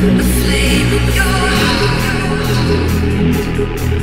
A flame in your heart.